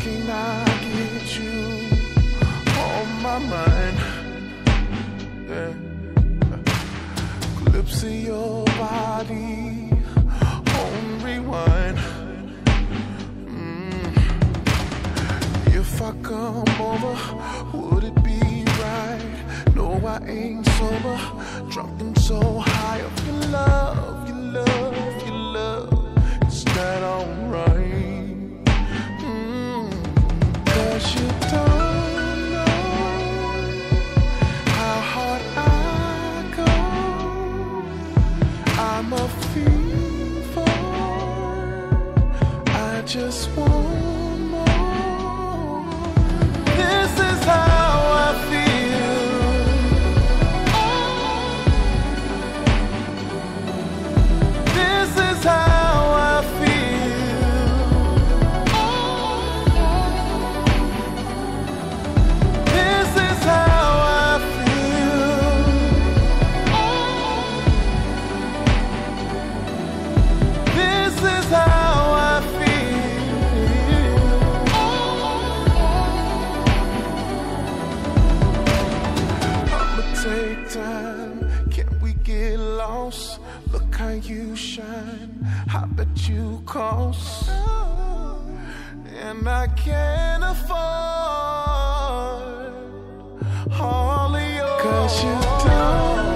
can I get you on my mind? Yeah. Clips of your body on rewind. If I come over, would it be right? No, I ain't sober, drunk and so high of your love, your love, I'm a for. I just want time. Can we get lost? Look how you shine. How bet you cost. And I can't afford all of your. Cause you don't.